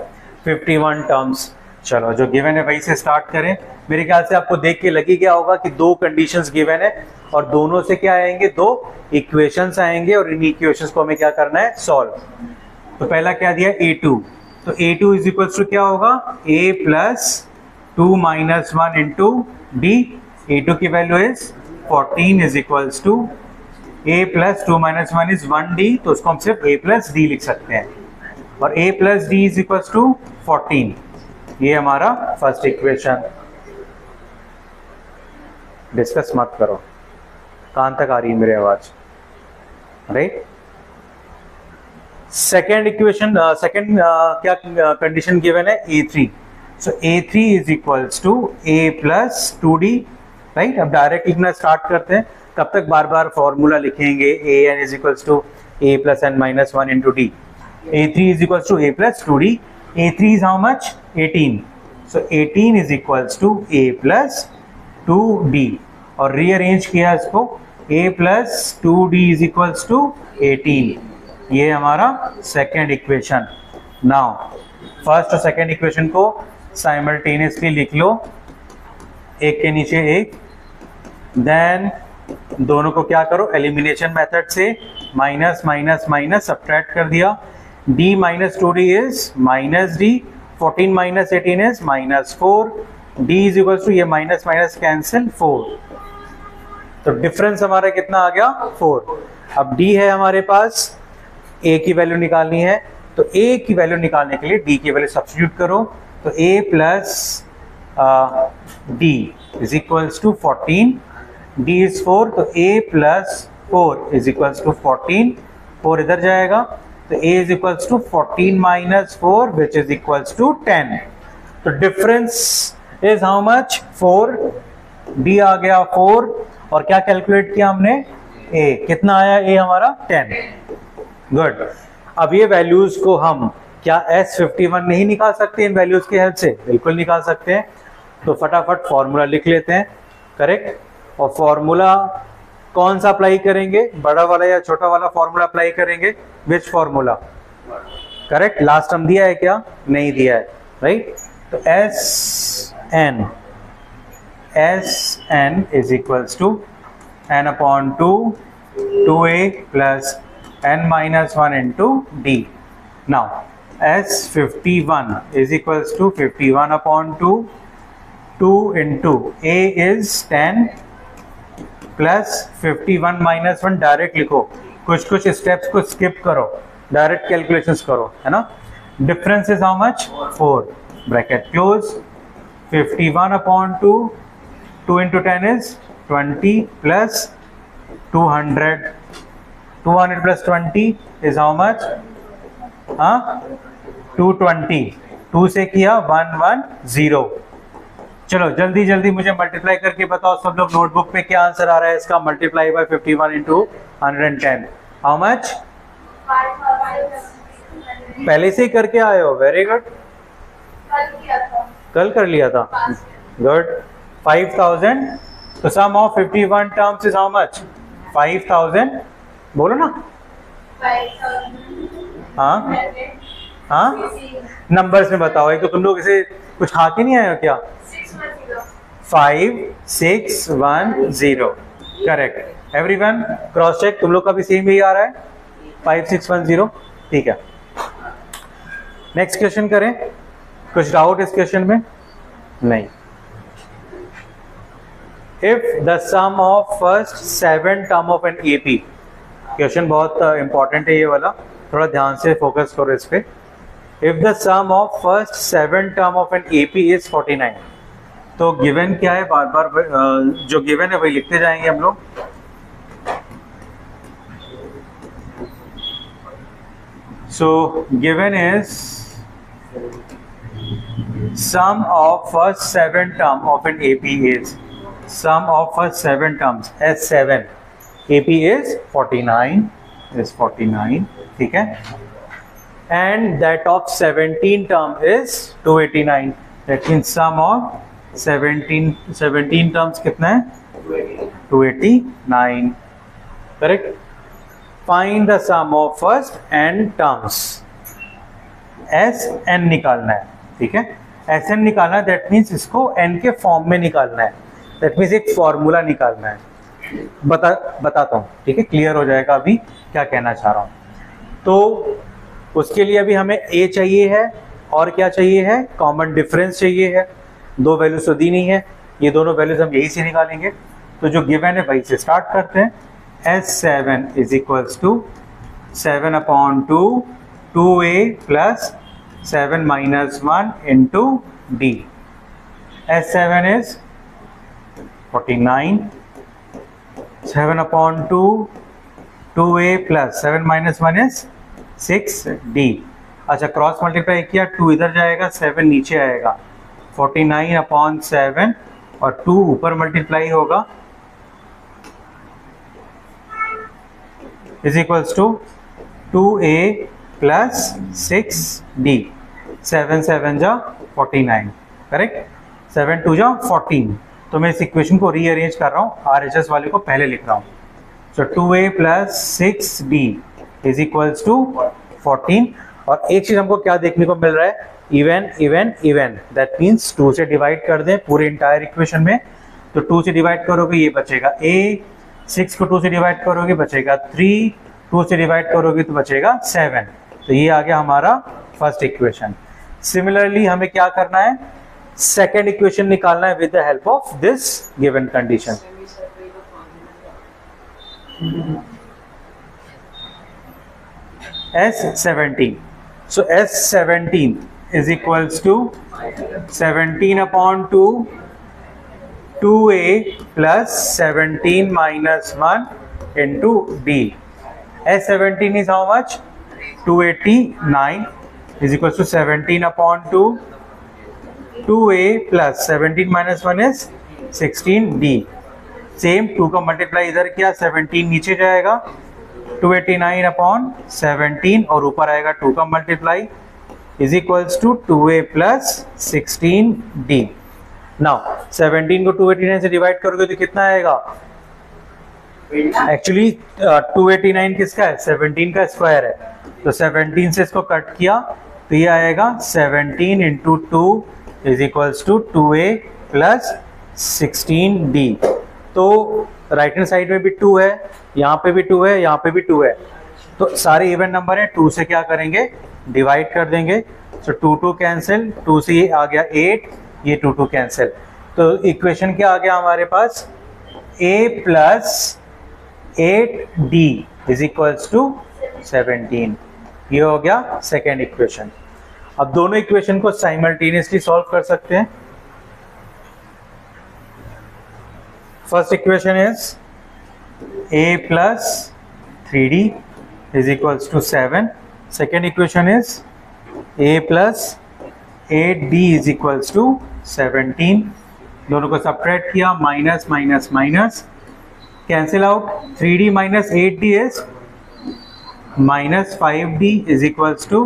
fifty one terms चलो, जो गिवन है वही से स्टार्ट करें। मेरे ख्याल से आपको देख के लगी क्या होगा कि दो कंडीशंस गिवन है और दोनों से क्या आएँगे? दो इक्वेशंस आएँगे और इन इक्वेशंस को हमें क्या करना है? सॉल्व तो पहला क्या दिया? ए टू तो a two is equal to क्या होगा? A plus two minus one into d a two की value is fourteen is equals to a plus two minus one is one d तो उसको हम सिर्फ़ ए प्लस डी लिख सकते हैं। और a plus d is equal to fourteen ये हमारा फ़र्स्ट इक्वेशन डिस्कस मत करो। कान तक आ रही है मेरी आवाज़? राइट सेकेंड इक्वेशन सेकेंड क्या कंडीशन गिवन है? A three so a three is equals to a plus two d right अब डायरेक्ट लिखना स्टार्ट करते हैं। कब तक बार बार फॉर्मूला लिखेंगे? A n is equals to a plus n minus one into d a three is equals to a plus two d a three is how much eighteen so eighteen is equals to a plus two d और rearrange किया इसको। A plus two d is equals to eighteen ये हमारा second equation now first और second equation को simultaneously लिख लो। एक के नीचे एक देन दोनों को क्या करो? एलिमिनेशन मेथड से माइनस माइनस माइनस सब्ट्रैक्ट कर दिया। D minus two d is minus d fourteen minus eighteen is minus four d is equal to ये माइनस माइनस कैंसिल फोर तो डिफरेंस हमारा कितना आ गया? फोर अब d है हमारे पास। A की वैल्यू निकालनी है। तो a की वैल्यू निकालने के लिए d की वैल्यू सब्सिट्यूट करो। तो a plus d is equals to fourteen d is four तो a plus four is equals to fourteen four इधर जाएगा तो a is equals to fourteen minus four which is equals to ten तो difference is how much four d आ गया four और क्या calculate किया हमने? ए कितना आया ए हमारा? टेन गुड अब ये वैल्यूज़ को हम क्या एस फिफ्टी वन नहीं निकाल सकते इन वैल्यूज़ की हेल्प से? बिल्कुल निकाल सकते हैं। तो फटाफट फॉर्मूला लिख लेते हैं। करेक्ट और फॉर्मूला कौन सा अप्लाई करेंगे? बड़ा वाला या छोटा वाला फॉर्मूला अप्लाई करेंगे? विच फॉर्मूला करेक्ट लास्ट हम दिया है क्या? नहीं दिया है। राइट तो S n S n is equals to n upon two two a plus n minus one into d now S fifty one is equals to fifty one upon two two into a is ten plus fifty one minus one direct लिखो। कुछ कुछ steps को skip करो। Direct calculations करो, है ना? Difference is how much four bracket close fifty one upon two two into ten is twenty plus two hundred two hundred plus twenty is how much हाँ two twenty two से किया one one zero चलो, जल्दी जल्दी मुझे multiply करके बताओ सब लोग नोटबुक पे क्या आंसर आ रहा है इसका multiply by 51 one into hundred ten how much पहले से ही करके आए हो वेरी गुड कल कर लिया था। गुड फाइव थाउज़ेंड तो sum of fifty one terms is how much five thousand बोलो ना। हाँ? हाँ? नंबर्स में बताओ, एक तो तुम लोग इसे कुछ खा के नहीं आए हो क्या? Five six one zero correct everyone cross check तुम लोग का भी सेम ही आ रहा है? फाइव सिक्स वन ज़ीरो ठीक है. नेक्स्ट क्वेश्चन करें. कुछ डाउट इस क्वेश्चन में? नहीं. If the sum of first seven term of an AP question बहुत इंपॉर्टेंट है ये वाला. थोड़ा ध्यान से फोकस करो इस पे. If the sum of first seven term of an AP is 49 तो गिवन क्या है? बार बार जो गिवन है, वही लिखते जाएँगे हम लोग। So given is sum of first seven term of an AP is sum of first seven terms S seven AP is 49 is 49 ठीक है? And that of 17 term is 289 that means sum of 17 17 terms कितना है? 289 correct find the sum of first n terms S n निकालना है, ठीक है? S n निकालना है दैट मीन्स इसको एन के फॉर्म में निकालना है. दैट मीन्स एक फॉर्मूला निकालना है. बता, बताता हूँ, ठीक है? क्लियर हो जाएगा अभी क्या कहना चाह रहा हूँ. तो उसके लिए अभी हमें ए चाहिए है और क्या चाहिए है? कॉमन डिफरेंस चाहिए है. दो वैल्यूज़ तो दी नहीं है, ये दोनों वैल्यूज़ हम यही से निकालेंगे। तो जो गिवन है, वही से स्टार्ट करते हैं। S seven is equals to seven upon two two a plus seven minus one into d S seven is forty nine seven upon two two a plus seven minus one is six d अच्छा cross multiply किया two इधर जाएगा seven नीचे आएगा। Forty nine upon seven और two ऊपर multiply होगा। Is equals to two a plus six d. Seven seven जा forty nine, correct? Seven two जा फोर्टीन। तो मैं इस इक्वेशन को रीअरेंज कर रहा हूँ आर एच एस वाले को पहले लिख रहा हूँ। So two a plus six d is equals to fourteen. और एक चीज़ हमको क्या देखने को मिल रहा है? Even even even that means two से डिवाइड कर दें पूरे इंटायर इक्वेशन में तो टू से डिवाइड करोगे, ये बचेगा ए सिक्स को टू से डिवाइड करोगे, बचेगा थ्री टू से डिवाइड करोगे तो बचेगा सेवन तो ये आ गया हमारा फ़र्स्ट इक्वेशन सिमिलरली हमें क्या करना है? सेकेंड इक्वेशन निकालना है with the help of this given condition S seventeen so S seventeen is equals to 17 upon 2 two a plus seventeen minus one into d S seventeen is how much two eighty nine is equal to seventeen upon two two a plus seventeen minus one is sixteen d same two का multiply इधर किया seventeen नीचे जाएगा two eighty nine upon seventeen और ऊपर आएगा two का multiply two two a plus sixteen d now seventeen को टू एटी नाइन से डिवाइड करोगे तो कितना आएगा? एक्चुअली टू एटी नाइन किसका है? सेवनटीन का स्क्वायर है। तो सेवनटीन से इसको कट किया तो ये आएगा seventeen into two is equals to two a plus sixteen तो राइट हैंड साइड में भी टू है, यहाँ पे भी टू है, यहाँ पे भी टू है। तो सारे इवन नंबर है टू से क्या करेंगे? डिवाइड कर देंगे। तो टू टू कैंसिल टू से आ गया एट ये टू टू कैंसिल तो इक्वेशन क्या आ गया हमारे पास? A plus eight d is equals to seventeen ये हो गया सेकेंड इक्वेशन अब दोनों इक्वेशन को साइमल्टेनियसली सॉल्व कर सकते हैं। First equation is a plus 3d is equals to 7 second equation is a plus 8d is equals to 17 दोनों को सब्ट्रैक्ट किया minus minus minus cancel out 3d minus eight d is minus 5d is equals to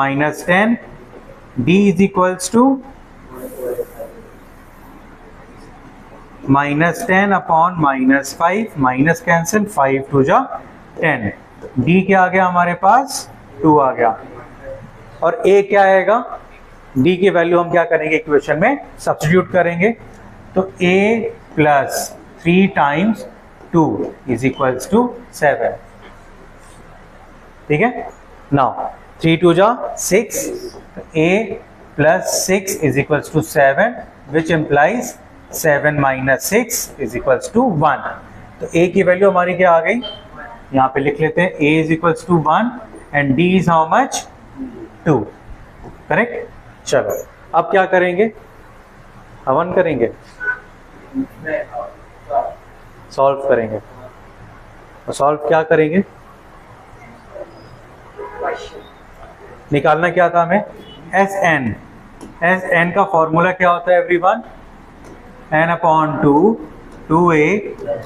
minus 10 d is equals to minus ten upon minus five minus cancel five two जा ten d क्या आ गया हमारे पास? To आ गया। और a क्या आएगा? D की वैल्यू हम क्या करेंगे इक्वेशन में? सब्सटीट्यूट करेंगे। तो a plus three times two is equals to seven ठीक है? नाउ थ्री टू जा six a plus six is equals to seven which implies seven minus six is equals to one तो ए की value हमारी क्या आ गई? यहाँ पे लिख लेते हैं a is equals to one and d is how much two correct चलो। अब क्या करेंगे? हवन करेंगे? सॉल्व करेंगे। और सॉल्व क्या करेंगे? निकालना क्या था हमें? एस एन एस एन का फॉर्मूला क्या होता है everyone n everyone two upon 2 2a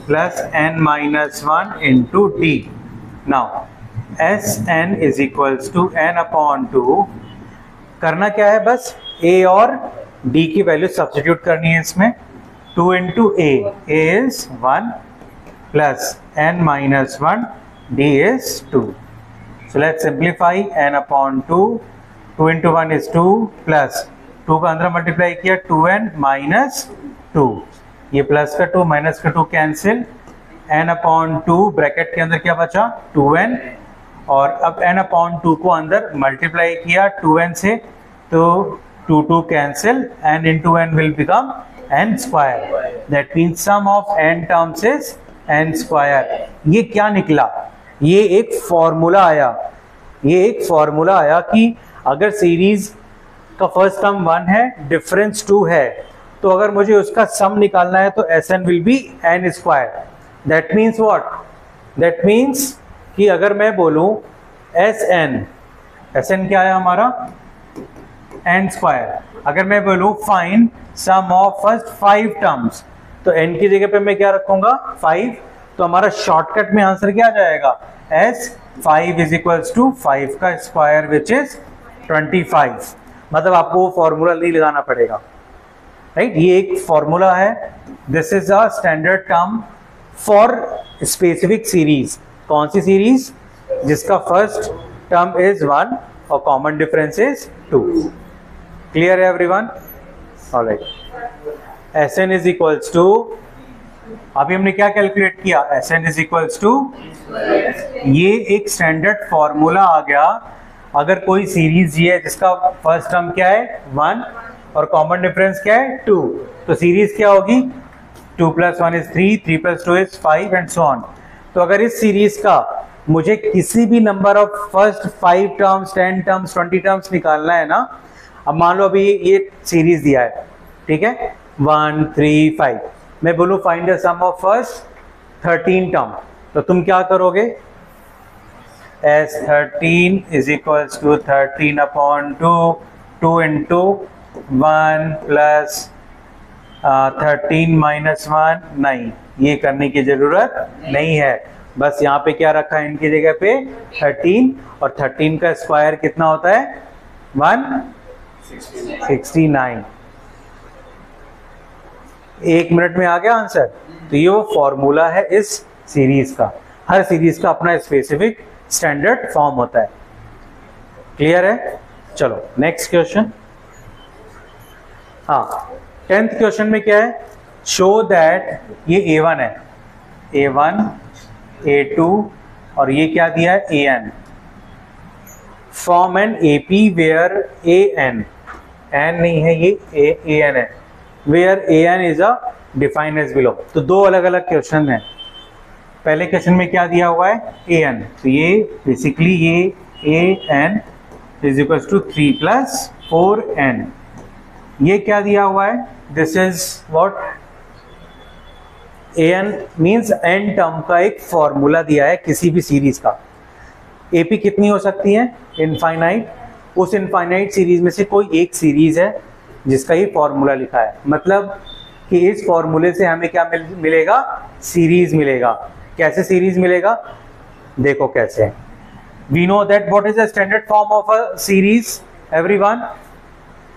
plus n minus 1 d d. now n is equals to n upon 2 करना क्या है? बस ए और डी की वैल्यू सब्सटीट्यूट करनी है इसमें। 2 into a is 1 plus n minus 1 d is 2 so, let's simplify. N upon 2 2 into 1 is 2 plus 2 का अंदर मल्टीप्लाई किया 2n माइनस टू ये प्लस का टू माइनस का two cancel n upon two bracket के अंदर क्या बचा? टू एन और अब एन अपॉन टू को अंदर मल्टीप्लाई किया टू एन से तो two two cancel n into n will become n square that mean sum of n terms is n square ये क्या निकला? ये एक फॉर्मूला आया। ये एक फॉर्मूला आया कि अगर सीरीज़ का फ़र्स्ट टर्म वन है डिफरेंस टू है तो अगर मुझे उसका सम निकालना है तो S n will be n square that means what that means कि अगर मैं बोलूँ एस एन एस एन क्या है हमारा? एन स्क्वायर अगर मैं बोलूँ fine sum of first five terms तो एन की जगह पे मैं क्या रखूँगा? फाइव तो हमारा शॉर्टकट में आंसर क्या आ जाएगा? S five is equals to five का square which is twenty five मतलब आपको वो फॉर्मूला नहीं लगाना पड़ेगा। राइट ये एक फॉर्मूला है। This is a standard term for specific series कौन सी सीरीज़ जिसका फ़र्स्ट टर्म इज़ वन और common difference is two clear है everyone alright S n is equals to अभी हमने क्या कैलकुलेट किया? S n is equals to ये एक स्टैंडर्ड फॉर्मूला आ गया। अगर कोई सीरीज़ ये है, जिसका फ़र्स्ट टर्म क्या है? वन और कॉमन डिफरेंस क्या है? टू तो सीरीज़ क्या होगी? Two plus one is three three plus two is five and so on तो अगर इस सीरीज़ का मुझे किसी भी number of first five terms ten terms twenty terms निकालना है ना, अब मान लो अभी ये सीरीज़ दिया है, ठीक है? वन थ्री फाइव मैं बोलूँ find the sum of first thirteen term तो तुम क्या करोगे? S thirteen is equals to thirteen upon two two into one plus thirteen minus one नहीं ये करने की ज़रूरत नहीं है। बस यहाँ पे क्या रखा है इनकी जगह पे? थर्टीन। और थर्टीन का स्क्वायर कितना होता है? वन? Sixty nine. एक मिनट में आ गया आंसर? तो ये वो फॉर्मूला है इस सीरीज़ का। हर सीरीज़ का अपना स्पेसिफिक स्टैंडर्ड फॉर्म होता है। क्लियर है? चलो नेक्स्ट क्वेश्चन हाँ। टेंथ क्वेश्चन में क्या है? शो दैट ये ए वन है। ए वन ए टू और ये क्या दिया है? A n form n a p where a n n नहीं है ये ए एन है। Where a n is a define as below तो दो अलग अलग क्वेश्चन है। पहले क्वेश्चन में क्या दिया हुआ है? ए एन तो ये बेसिकली ये a n is equal to three plus four n ये क्या दिया हुआ है? This is what a n means n term का एक फॉर्मूला दिया है किसी भी सीरीज़ का। एपी कितनी हो सकती है? इनफाइनाइट उस इनफाइनाइट सीरीज़ में से कोई एक सीरीज़ है जिसका ही फॉर्मूला लिखा है। मतलब कि इस फॉर्मूले से हमें क्या मिल, मिलेगा? सीरीज़ मिलेगा। कैसे सीरीज़ मिलेगा? देखो कैसे। We know that what is the standard form of a series everyone Swapnil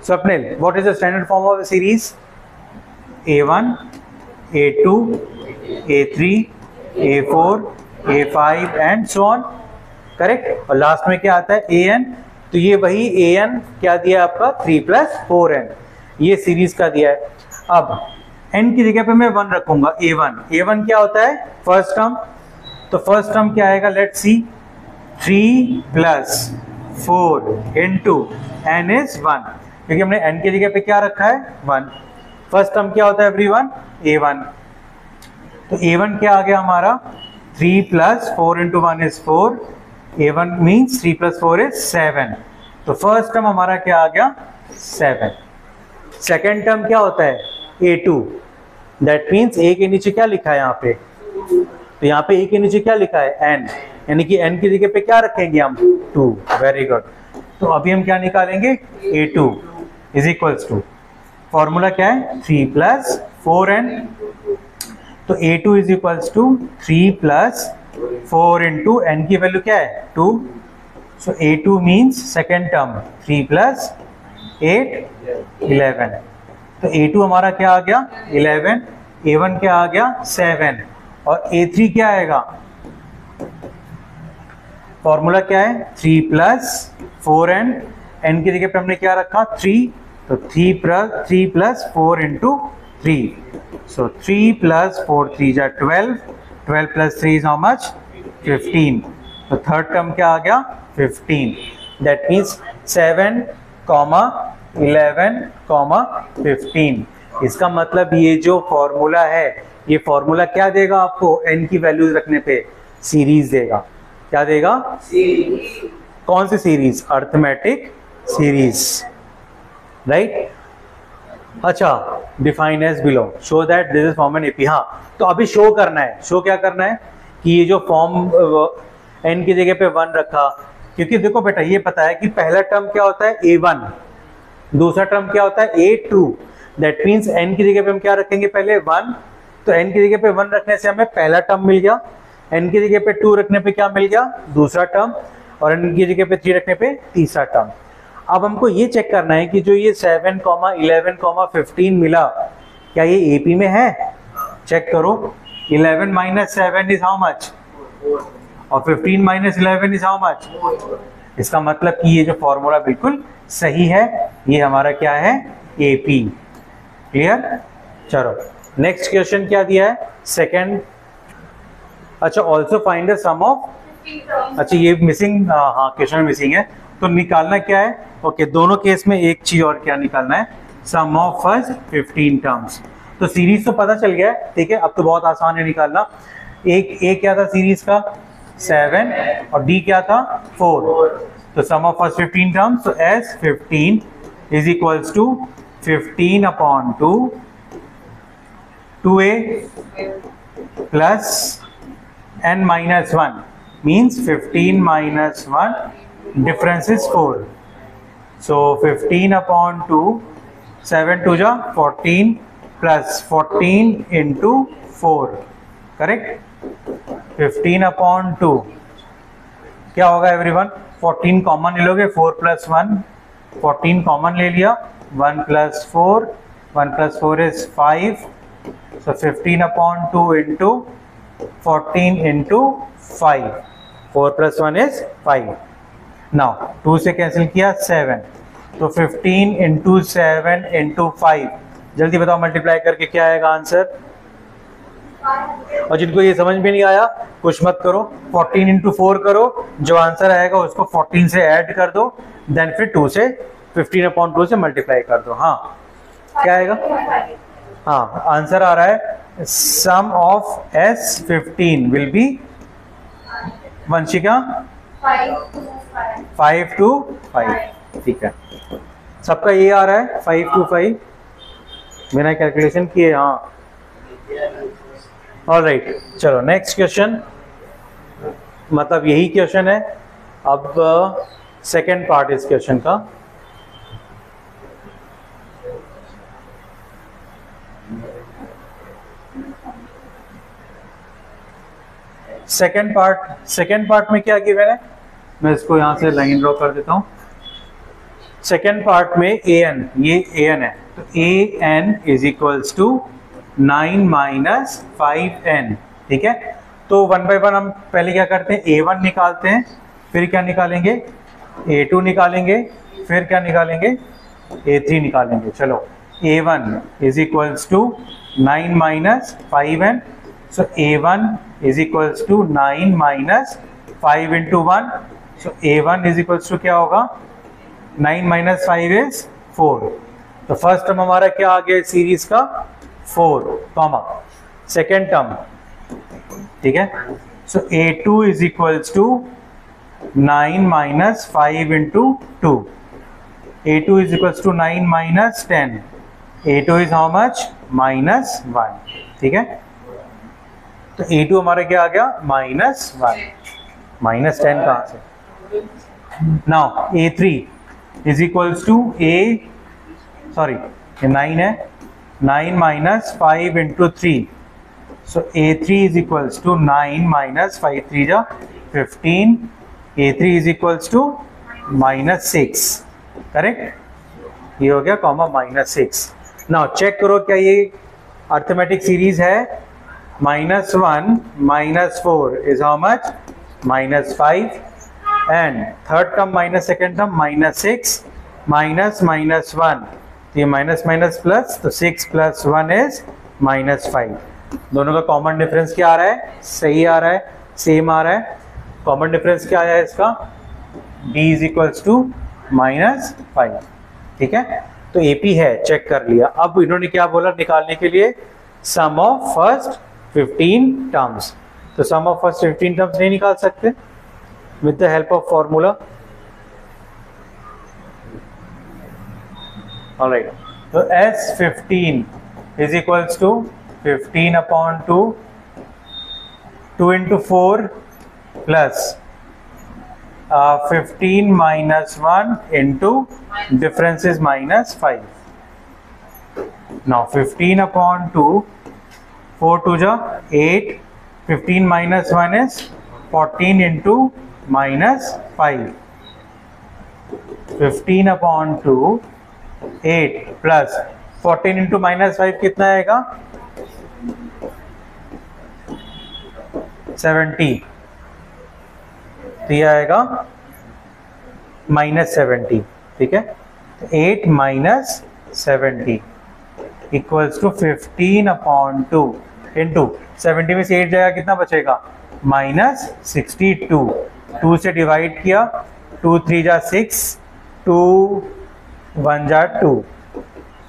form of a series a one a two a three a four a five and so on correct और last में क्या आता है? ए N तो ये वही A N क्या दिया आपका? थ्री प्लस फोर एन ये सीरीज़ का दिया है। अब एन की जगह पे मैं वन रखूँगा ए वन ए वन क्या होता है? फ़र्स्ट टर्म तो फ़र्स्ट टर्म क्या आएगा? Let see three plus four in two n is one क्योंकि हमने एन की जगह पे क्या रखा है? वन फ़र्स्ट टर्म क्या होता है एवरी वन ए वन तो ए वन क्या आ गया हमारा? Three plus four into one is for a one means three plus four is seven तो फ़र्स्ट टर्म हमारा क्या आ गया? सेवन सेकेंड टर्म क्या होता है? A two that means a के नीचे क्या लिखा है यहाँ पे? तो यहाँ पे ए के नीचे क्या लिखा है? एन यानी कि एन की जगह पे क्या रखेंगे हम? टू वेरी गुड तो अभी हम क्या निकालेंगे? A two is equals to formula क्या है? थ्री प्लस फोर एन तो a two is equals to three plus four in two n की वैल्यू क्या है? Two so a two means second term three plus eight eleven तो ए two हमारा क्या आ गया? इलेवन ए वन क्या आ गया? सेवन और ए थ्री क्या आएगा? फॉर्मूला क्या है? Three plus four n n की जगह पे हमने क्या रखा? थ्री तो three plus three plus four into three so three plus four three जा twelve twelve plus three is how much fifteen तो थर्ड टर्म क्या आ गया? Fifteen that means seven comma eleven comma fifteen इसका मतलब ये जो फॉर्मूला है ये फॉर्मूला क्या देगा आपको? एन की वैल्यूज़ रखने पे सीरीज़ देगा। क्या देगा? सीरीज़ कौन सी सीरीज़ अर्थमेटिक सीरीज़ राइट अच्छा define as below show that this is form an AP हाँ तो अभी शो करना है। शो क्या करना है? कि ये जो फॉर्म एन की जगह पे वन रखा। क्योंकि देखो बेटा, ये पता है कि पहला टर्म क्या होता है? ए वन दूसरा टर्म क्या होता है? A two that means n की जगह पे हम क्या रखेंगे पहले? वन तो एन की जगह पे वन रखने से हमें पहला टर्म मिल गया। एन की जगह पे टू रखने पे क्या मिल गया? दूसरा टर्म और एन की जगह पे थ्री रखने पे तीसरा टर्म अब हमको ये चेक करना है कि जो ये seven comma eleven comma fifteen मिला क्या ये एपी में है? चेक करो। Eleven minus seven is how much और fifteen minus eleven is how much इसका मतलब कि ये जो फॉर्मूला बिल्कुल सही है ये हमारा क्या है? एपी क्लियर चलो नेक्स्ट क्वेश्चन क्या दिया है? सेकेंड अच्छा also find the sum of अच्छा ये मिसिंग हाँ क्वेश्चन मिसिंग है। तो निकालना क्या है? ओके okay, दोनों केस में एक चीज़ और क्या निकालना है? Sum of first fifteen terms तो सीरीज़ तो पता चल गया है ठीक है? अब तो बहुत आसान है निकालना। एक ए क्या था सीरीज़ का? सेवन और डी क्या था? फोर तो sum of first fifteen terms तो S fifteen is equals to fifteen upon two two a plus n minus one means fifteen minus one difference is four so fifteen upon two seven two जा fourteen plus fourteen into four correct fifteen upon two क्या होगा everyone fourteen common ले लोगे? Four plus one fourteen common ले लिया. One plus four one plus four is five so fifteen upon two into fourteen into five four plus one is five now two से cancel किया seven तो fifteen into seven into five जल्दी बताओ multiply करके क्या आएगा answer और जिनको ये समझ में नहीं आया, कुछ मत करो. 14 इंटू फोर करो. जो आंसर आएगा, उसको 14 से ऐड कर दो. देन फिर 2 से 15 अपॉन टू से मल्टीप्लाई कर दो. हाँ. क्या आएगा? हाँ आंसर आ रहा है sum of S 15 will be Vanshika five two five ठीक है। सबका ये आ रहा है फाइव टू फाइव मैंने कैलकुलेशन किए हाँ। ऑल राइट चलो नेक्स्ट क्वेश्चन मतलब यही क्वेश्चन है। अब सेकेंड पार्ट इस क्वेश्चन का। सेकेंड पार्ट सेकेंड पार्ट में क्या गिवन है? मैं इसको यहाँ से लाइन ड्रॉ कर देता हूँ। सेकेंड पार्ट में ए एन ये ए एन है। तो a n is equals to nine minus five n ठीक है? तो वन बाई वन हम पहले क्या करते हैं? ए वन निकालते हैं, फिर क्या निकालेंगे? ए टू निकालेंगे, फिर क्या निकालेंगे? ए थ्री निकालेंगे। चलो a one is equals to nine minus five n one is equals to nine minus five into one so a one is equals to क्या होगा? Nine minus five is four तो first term हमारा क्या आ गया series का? Four comma second term ठीक है? So a two is equals to nine minus five into two a two is equals to nine minus ten a two is how much minus one ठीक है? तो ए two हमारा क्या आ गया? Minus one minus ten कहाँ से? Now a three is equals to a sorry nine है. Nine minus five into three so a three is equals to nine minus five three जा fifteen a three is equals to minus six correct ये हो गया comma minus six now check करो क्या ये arithmetic series है? Minus one minus four is how much minus five and third term minus second term minus six minus minus one ये minus minus plus तो six plus one is minus five दोनों का common difference क्या आ रहा है? सही आ रहा है सेम आ रहा है. कॉमन डिफरेंस क्या आया है इसका? D is equals to minus five ठीक है? तो एपी है चेक कर लिया. अब इन्होंने क्या बोला? निकालने के लिए. Sum of first fifteen terms तो sum of first fifteen terms नहीं निकाल सकते। With the help of formula तो S fifteen is equals to fifteen upon two two into four plus fifteen minus one into difference is minus five ना fifteen upon two 2 4 to ja 8 15 minus 1 is 14 into minus 5 15 upon 2 eight plus fourteen into minus five कितना आएगा? Seventy. तो आएगा minus seventy, ठीक है? Eight minus seventy equals to fifteen upon two. Into seventy में से eight जाएगा कितना बचेगा? माइनस सिक्सटी टू टू से डिवाइड किया टू थ्री जा six two one jar two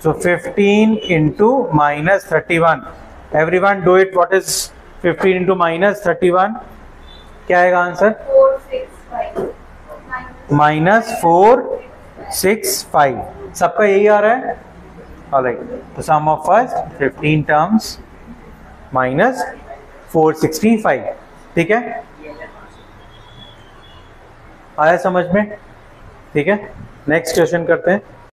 so fifteen into minus thirty one every one do it what is fifteen into minus thirty one क्या आएगा answer minus four six five सबका यही आ रहा है? ऑलराइट तो sum of first fifteen terms minus four sixty five, ठीक है? आया समझ में? ठीक है? नेक्स्ट क्वेश्चन करते हैं।